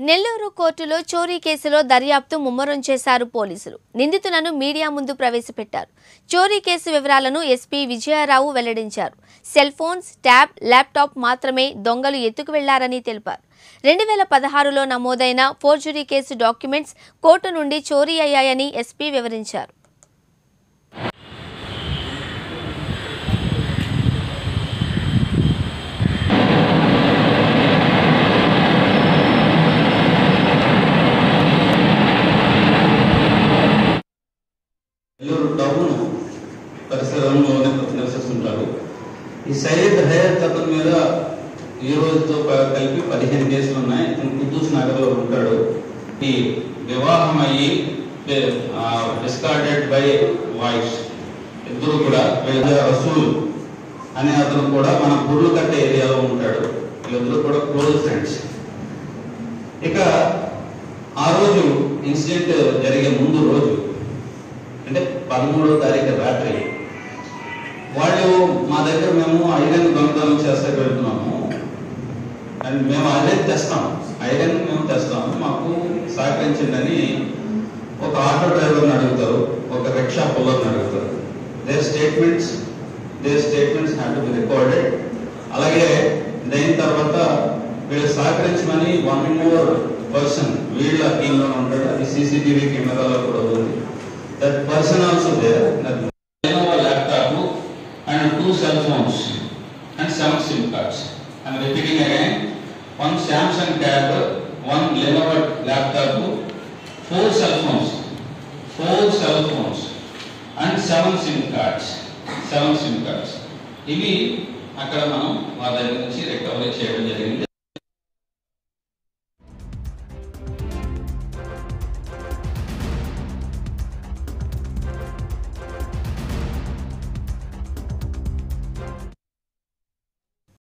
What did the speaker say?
నెల్లూరు కోర్టులో చోరీ కేసులో దర్యాప్తు ముమ్మరం చేశారు పోలీసులు. నిందితులను మీడియా ముందు ప్రవేశపెట్టారు. చోరీ కేసు వివరాలను ఎస్పీ విజయారావు వెల్లడించారు. సెల్ ఫోన్స్ ట్యాబ్ ల్యాప్టాప్ మాత్రమే దొంగలు ఎత్తుకు వెళ్ళారని తెలిపారు. రెండు వేల పదహారులో నమోదైన ఫోర్జరీ కేసు డాక్యుమెంట్స్ కోర్టు నుండి చోరీ అయ్యాయని ఎస్పీ వివరించారు. నెల్లూరు పరిసరంలోనే నివసిస్తుంటారు ఈ సయ్యద్ హయత్ అతని మీద ఈ రోజుతో కలిపి పదిహేను కేసులు ఉన్నాయి. ఇతను కుద్దూస్ నగర్లో ఉంటాడు. ఈ వివాహం అయ్యి డిస్కార్డెడ్ బై వాయిస్ ఇద్దరు కూడా వీళ్ళ రసూల్ అనే అతను కూడా మన గుర్లు కట్టే ఏరియాలో ఉంటాడు. వీళ్ళిద్దరు కూడా క్లోజ్ ఫ్రెండ్స్ ఇక ఆ రోజు ఇన్సిడెంట్ జరిగే ముందు రోజు అంటే పదమూడో తారీఖు రాత్రి. వాళ్ళు మా దగ్గర మేము ఐరన్ దొంగతనం చేస్తే వెళ్తున్నాము అండ్ మేము ఐరన్ తెస్తాం. ఐరన్ మేము తెస్తాము. మాకు సహకరించిందని ఒక ఆటో డ్రైవర్ని అడుగుతారు ఒక రిక్షా పుల్లర్ని అడుగుతారు. Their statements their statements have to be recorded అలాగే దాని తర్వాత వీళ్ళు సహకరించమని వన్ మోర్ పర్సన్ వీళ్ళ టీంలో ఉంటాడు. అది సీసీటీవీ కెమెరాలో కూడా ఉంది that person also there Lenovo laptop and two cell phones and seven SIM cards. I'm repeating again. One Samsung tab, one Lenovo laptop, four cell phones, four cell phones and seven SIM cards. Seven SIM cards. ఇవి అక్కడ మనం వాళ్ళ దగ్గర నుంచి recovery చేయడం జరిగింది